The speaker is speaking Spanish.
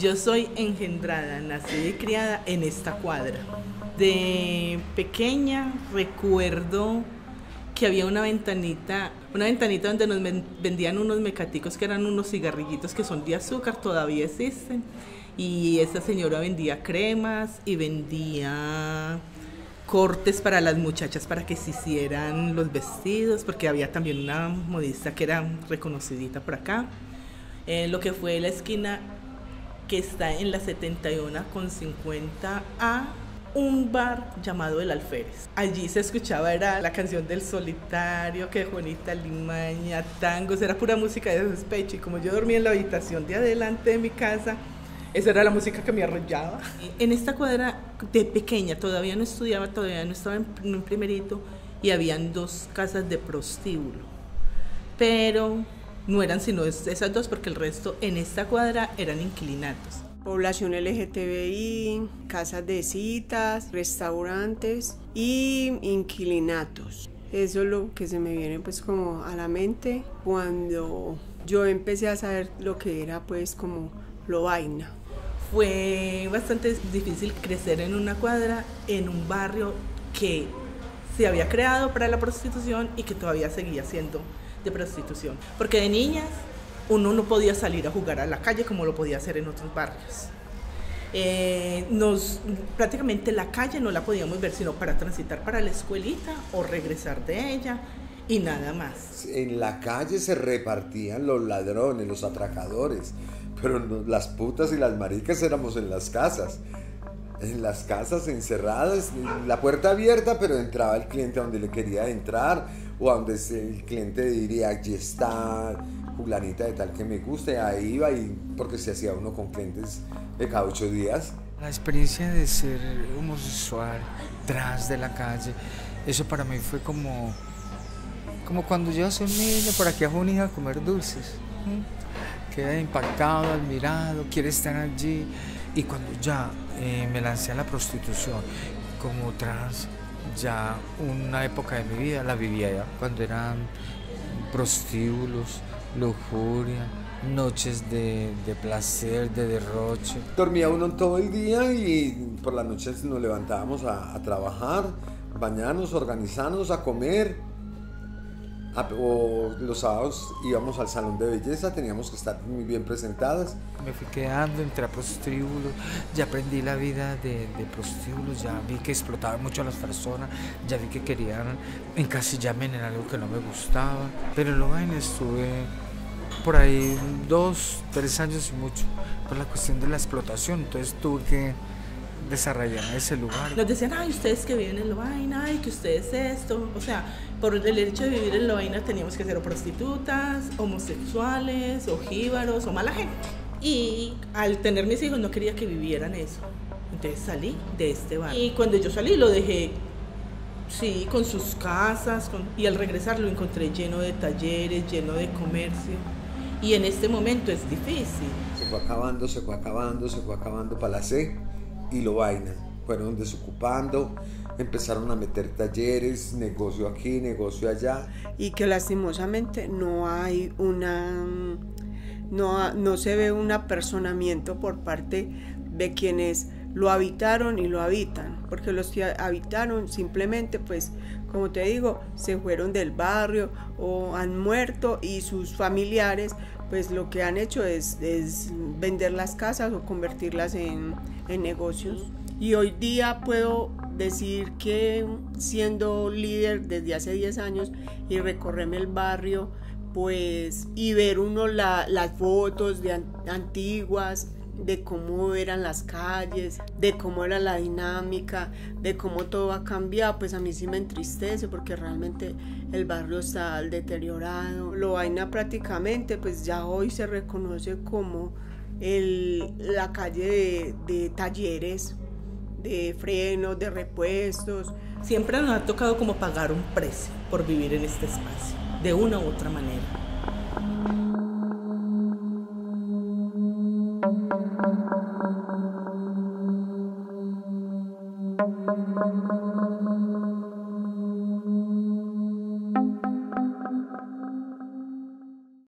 Yo soy engendrada, nací y criada en esta cuadra. De pequeña recuerdo que había una ventanita, una ventanita donde nos vendían unos mecaticos que eran unos cigarrillitos que son de azúcar, todavía existen. Y esa señora vendía cremas y vendía cortes para las muchachas para que se hicieran los vestidos, porque había también una modista que era reconocidita por acá. En lo que fue la esquina que está en la 71 con 50 a un bar llamado El Alférez. Allí se escuchaba era la canción del solitario, que Juanita Limaña, tangos, era pura música de despecho y como yo dormía en la habitación de adelante de mi casa, esa era la música que me arrollaba. En esta cuadra de pequeña, todavía no estudiaba, todavía no estaba en, en primerito y habían dos casas de prostíbulo. Pero no eran sino esas dos porque el resto en esta cuadra eran inquilinatos. Población LGTBI, casas de citas, restaurantes y inquilinatos. Eso es lo que se me viene pues como a la mente cuando yo empecé a saber lo que era pues como lo vaina. Fue bastante difícil crecer en una cuadra, en un barrio que se había creado para la prostitución y que todavía seguía siendo de prostitución. Porque de niñas uno no podía salir a jugar a la calle como lo podía hacer en otros barrios. Eh, nos, prácticamente la calle no la podíamos ver sino para transitar para la escuelita o regresar de ella y nada más. En la calle se repartían los ladrones, los atracadores, pero las putas y las maricas éramos en las casas. En las casas encerradas, la puerta abierta, pero entraba el cliente a donde le quería entrar o a donde el cliente diría, aquí está fulanita de tal que me guste, ahí iba y porque se hacía uno con clientes de cada ocho días. La experiencia de ser homosexual, tras de la calle, eso para mí fue como, como cuando yo soy un niño por aquí a un hijo a comer dulces. Queda impactado, admirado, quiere estar allí. Y cuando ya eh, me lancé a la prostitución como trans, ya una época de mi vida la vivía ya, cuando eran prostíbulos, lujuria, noches de, placer, de derroche. Dormía uno todo el día y por las noches nos levantábamos a, a trabajar, bañarnos, organizarnos, a comer o los sábados íbamos al salón de belleza, teníamos que estar muy bien presentadas. Me fui quedando, entré a prostíbulos, ya aprendí la vida de, de prostíbulos, ya vi que explotaban mucho a las personas, ya vi que querían encasillarme en algo que no me gustaba. Pero luego estuve por ahí dos, tres años y mucho por la cuestión de la explotación, entonces tuve que desarrollar ese lugar. Nos decían, ay, ustedes que viven en Lovaina, ay, que ustedes esto, o sea, por el hecho de vivir en Lovaina teníamos que ser o prostitutas, homosexuales, o jíbaros, o mala gente. Y al tener mis hijos no quería que vivieran eso. Entonces salí de este barrio. Y cuando yo salí lo dejé, sí, con sus casas, y al regresar lo encontré lleno de talleres, lleno de comercio. Y en este momento es difícil. Se fue acabando, se fue acabando, se fue acabando para la C y lo vaina. Fueron desocupando, empezaron a meter talleres, negocio aquí, negocio allá. Y que lastimosamente no hay una, no, no se ve un apersonamiento por parte de quienes lo habitaron y lo habitan, porque los que habitaron simplemente, pues, como te digo, se fueron del barrio o han muerto y sus familiares, pues lo que han hecho es, es vender las casas o convertirlas en, en negocios. Y hoy día puedo decir que siendo líder desde hace 10 años y recorrerme el barrio, pues, y ver uno las fotos de antiguas, de cómo eran las calles, de cómo era la dinámica, de cómo todo ha cambiado, pues a mí sí me entristece porque realmente el barrio está deteriorado. Lo vaina prácticamente, pues ya hoy se reconoce como la calle de, talleres, de frenos, de repuestos. Siempre nos ha tocado como pagar un precio por vivir en este espacio, de una u otra manera.